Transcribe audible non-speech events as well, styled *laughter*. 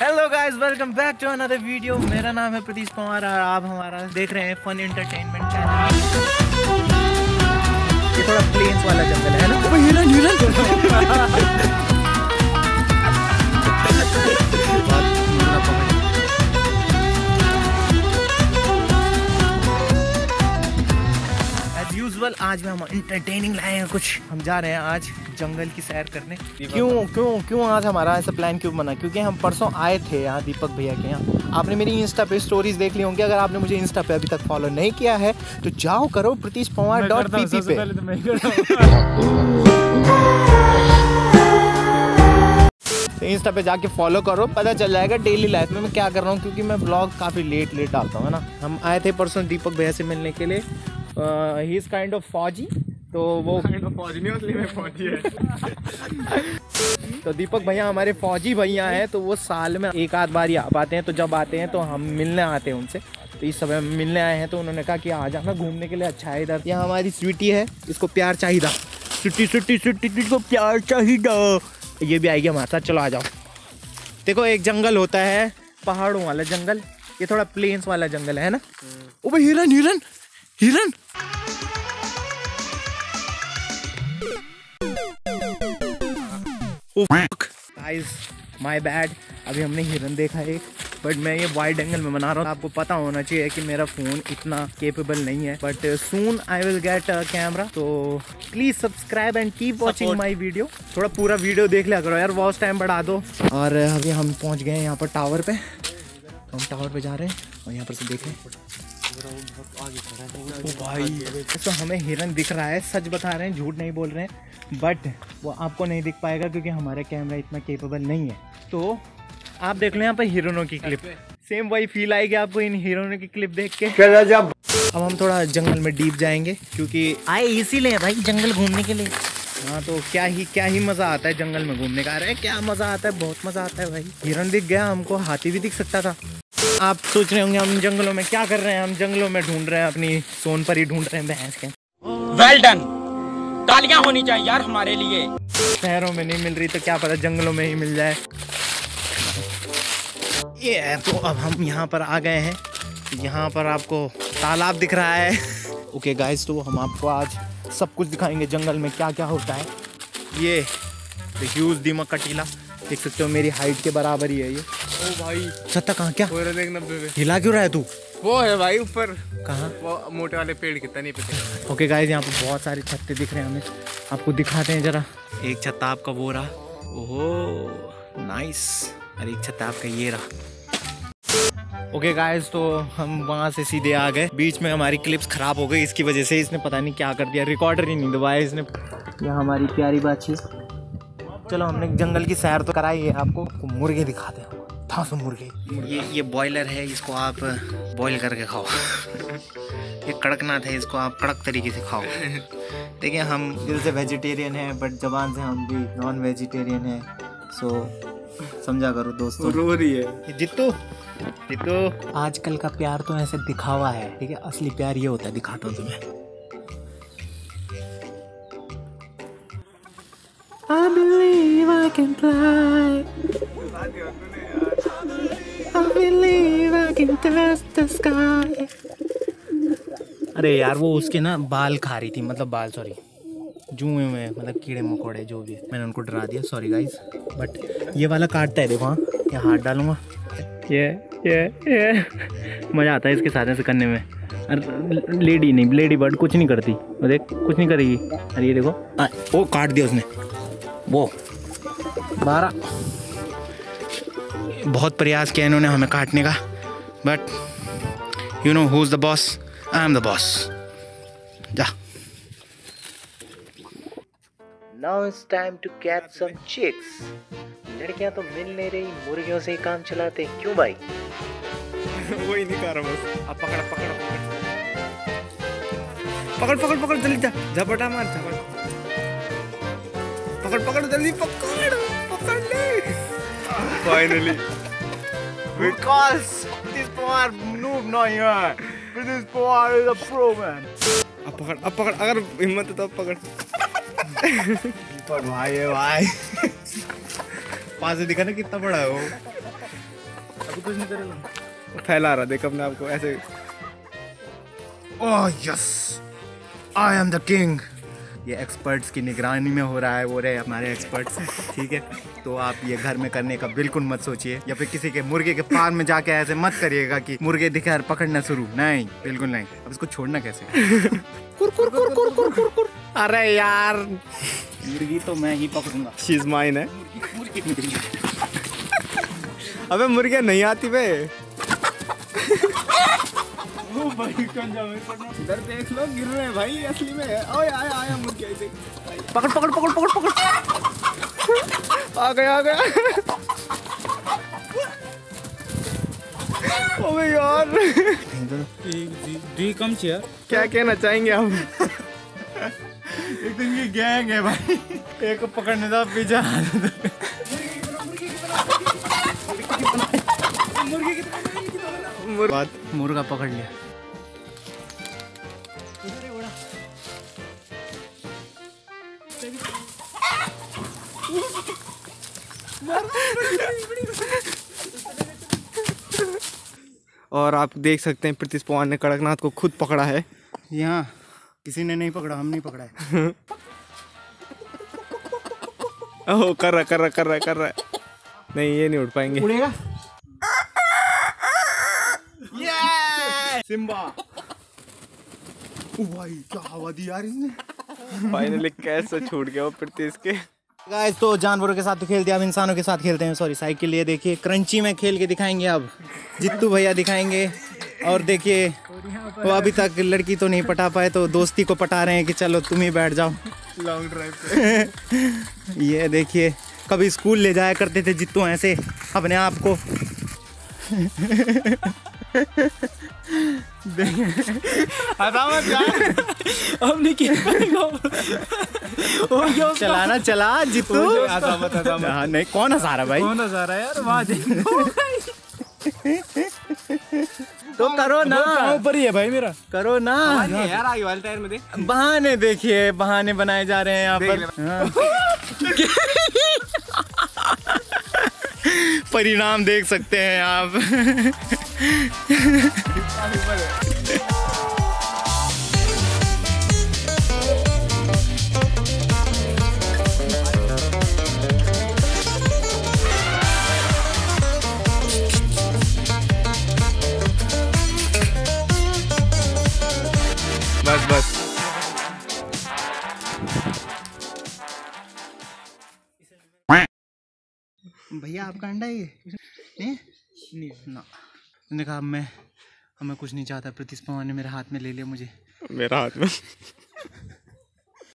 Hello guys welcome back to another video मेरा नाम है प्रदीप पवार और आप हमारा देख रहे हैं फन एंटरटेनमेंट चैनल ये थोड़ा प्लेन्स वाला जंगल है ना? हिरन हिरन *laughs* आज में हम एंटरटेनिंग लाए हैं कुछ। हम जा रहे हैं आज जंगल की सैर करने। क्यों क्यों क्यों आज हमारा ऐसा प्लान क्यों बना? क्योंकि हम परसों आए थे यहाँ दीपक भैया के यहाँ। आपने मेरी इंस्टा पे स्टोरीज देख ली होंगी। अगर आपने मुझे इंस्टा पे अभी तक फॉलो नहीं किया है तो जाओ करो Pratish Pawar dot P P. पे तो इंस्टा पे जाके फॉलो करो। पता चल जाएगा डेली लाइफ में मैं क्या कर रहा हूँ क्योंकि मैं ब्लॉग काफ़ी लेट लेट डालता हूँ है ना? हम आए थे परसों दीपक भैया से मिलने के लिए। ही इज़ काइंड ऑफ़ फौजी तो वो फौजी नहीं होती मैं फौजी है। तो दीपक भैया हमारे फौजी भैया हैं तो वो साल में एक आध बार ही आ पाते हैं तो जब आते हैं तो हम मिलने आते हैं उनसे। तो इस समय मिलने आए हैं तो उन्होंने कहा कि आ जाना घूमने के लिए अच्छा है इधर। यहाँ हमारी स्वीटी है इसको प्यार चाहिए स्वीटी स्वीटी स्वीटी इसको प्यार चाहिए ये भी आएगी हमारे साथ चलो आ जाओ। देखो एक जंगल होता है पहाड़ों वाला जंगल। ये थोड़ा प्लेन्स वाला जंगल है ना? ओ भाई हिरन हिरन! हिरन गाइस माय बैड अभी हमने हिरन देखा है बट मैं ये वाइड एंगल में बना रहा हूँ। आपको पता होना चाहिए कि मेरा फ़ोन इतना केपेबल नहीं है but soon I will get a camera तो please subscribe and keep watching my video थोड़ा पूरा वीडियो देख लिया करो यार वॉच टाइम बढ़ा दो। और अभी हम पहुँच गए हैं यहाँ पर टावर पे। हम टावर पे जा रहे हैं और यहाँ पर से देख रहे हैं। ओ भाई तो हमें हिरन दिख रहा है सच बता रहे हैं झूठ नहीं बोल रहे हैं बट वो आपको नहीं दिख पाएगा क्योंकि हमारा कैमरा इतना केपेबल नहीं है। तो आप देख लो यहाँ पर हिरनों की क्लिप सेम वही फील आएगी आपको इन हिरनों की क्लिप देख के। अब हम थोड़ा जंगल में डीप जाएँगे क्योंकि आए इसीलिए भाई जंगल घूमने के लिए। हाँ तो क्या ही क्या ही मज़ा आता है जंगल में घूमने का। अरे क्या मज़ा आता है बहुत मज़ा आता है भाई। हिरन दिख गया हमको हाथी भी दिख सकता था। आप सोच रहे होंगे हम जंगलों में क्या कर रहे हैं? हम जंगलों में ढूंढ रहे हैं अपनी सोन पर ही ढूंढ रहे हैं भैंस के। वेल डन तालियाँ होनी चाहिए यार हमारे लिए। शहरों में नहीं मिल रही तो क्या पता जंगलों में ही मिल जाए। ये तो अब हम यहाँ पर आ गए हैं। यहाँ पर आपको तालाब दिख रहा है। ओके गाइस तो हम आपको आज सब कुछ दिखाएँगे जंगल में क्या क्या होता है। ये ह्यूज दीमक कटीला देख सकते हो मेरी हाइट के बराबर ही है ये। ओ भाई। सत्ता कहाँ क्या? पे। हिला क्यों रहा है तू? वो है भाई ऊपर। कहाँ? वो मोटे वाले पेड़ कितना नहीं पता ओके गाइस यहाँ पे बहुत सारे छत्ते दिख रहे हैं हमें। आपको दिखाते हैं जरा। एक छत्ता आपका वो रहा। ओहो नाइस और एक छत्ता आपका ये रहा। ओके गाइस तो हम वहाँ से सीधे आ गए। बीच में हमारी क्लिप्स खराब हो गई, इसकी वजह से इसने पता नहीं क्या कर दिया। रिकॉर्डर ही नहीं दबाया इसने। यहाँ हमारी प्यारी बातचीत। चलो, हमने जंगल की सैर तो कराई है। आपको मुर्गे दिखाते हैं। था सो मुर्गे। ये ये बॉयलर है, इसको आप बॉईल करके खाओ। *laughs* ये कड़कनाथ है, इसको आप कड़क तरीके से खाओ। देखिए, हम दिल से वेजिटेरियन हैं बट जबान से हम भी नॉन वेजिटेरियन हैं। सो समझा करो दोस्तों। रो रही है। ये जित्तू जित्तू आजकल का प्यार तो ऐसे दिखावा है ठीक है? असली प्यार ये होता है दिखाता हूँ तुम्हें। I believe I can fly. I believe I can touch the sky. अरे यार वो उसके ना बाल खा रही थी मतलब बाल सॉरी जुए में मतलब कीड़े मकोड़े जो भी। मैंने उनको डरा दिया सॉरी गाइस बट ये वाला काटता है देखो हाँ। ये हाथ डालूँगा। ये ये ये। मज़ा आता है इसके साथ ऐसे करने में। अरे लेडी नहीं लेडी बर्ड कुछ नहीं करती। वो देख कुछ नहीं करेगी। अरे ये देखो। आ, वो काट दिया उसने। वो। बारह बहुत प्रयास किया इन्होंने हमें काटने का but you know who is the boss I am the boss जा। Now it's time to catch some chicks लड़कियाँ तो मिल नहीं रही मुर्गियों से ही काम चलाते क्यों भाई? *laughs* वही नहीं कर रहा बस। अब पकड़ पकड़ पकड़। पकड़ पकड़ जल्दी जा। झपटा मार झपट। पकड़ पकड़ जल्दी पकड़ पकड़ ले। Finally Because this Pawar noob not here. This Pawar is a pro man. अब पकड़ अब पकड़। अगर हिम्मत है तो अब पकड़। पर भाई है भाई। पास से दिखा ना कितना बड़ा है वो। अभी कुछ नहीं करेगा। फैला रहा देख अपने आप को ऐसे। ओह yes I am the king ये एक्सपर्ट्स की निगरानी में हो रहा है वो रहे हमारे एक्सपर्ट्स ठीक है? तो आप ये घर में करने का बिल्कुल मत सोचिए या फिर किसी के मुर्गे के फार्म में जाके ऐसे मत करिएगा कि मुर्गे दिखे पकड़ना शुरू। नहीं बिल्कुल नहीं। अब इसको छोड़ना कैसे? कुर कुर कुर कुर कुर कुर। अरे यार। मुर्गी तो मैं ही पकड़ूँगा। शीज माइन है। अबे मुर्गियाँ नहीं आती बे। इधर देख लो गिर रहे हैं भाई असली में। ओए आया आया मुर्गिया इधर। पकड़ पकड़ पकड़ पकड़ पकड़। आ गया आ गया। ओबे यार डी कम चेयर। क्या कहना चाहेंगे हम? एक दिन की गैंग है भाई। एक को पकड़ने था पीछे मुर- बात। मुर्गा पकड़ लिया। और आप देख सकते हैं प्रीतिश पवार ने कड़कनाथ को खुद पकड़ा है। यहाँ किसी ने नहीं पकड़ा हम नहीं पकड़ा है। *laughs* ओह कर रहा कर रहा कर रहा कर रहा। नहीं ये नहीं उठ पाएँगे। उड़ेगा? सिम्बा। ओ भाई क्या हवा दी यार इसने फाइनली कैसे छूट गया वो प्रीतिश के? गाइस तो जानवरों के साथ तो खेलते हैं अब इंसानों के साथ खेलते हैं। सॉरी साइकिल ये देखिए क्रंची में खेल के दिखाएँगे अब। जित्तू भैया दिखाएँगे और देखिए वो अभी तक लड़की तो नहीं पटा पाए तो दोस्ती को पटा रहे हैं कि चलो तुम ही बैठ जाओ। लॉन्ग ड्राइव पे। *laughs* ये देखिए कभी स्कूल ले जाया करते थे जित्तू ऐसे अपने आप को। *laughs* हमने क्या चलाना चला जित्तू हाँ, नहीं कौन हंसा रहा भाई? कौन हंसा रहा यार? वहाँ देखो तो करो ना। ऊपर ही है भाई मेरा। करो ना। यार आगे वाले टायर में देख। बहाने देखिए बहाने बनाए जा रहे हैं यहाँ पर। *laughs* परिणाम देख सकते हैं आप। भैया आपका अंडा है ये? नहीं? ना। मैंने कहा मैं हमें कुछ नहीं चाहता प्रतीश पवार ने मेरे हाथ में ले लिया मुझे। मेरा हाथ में।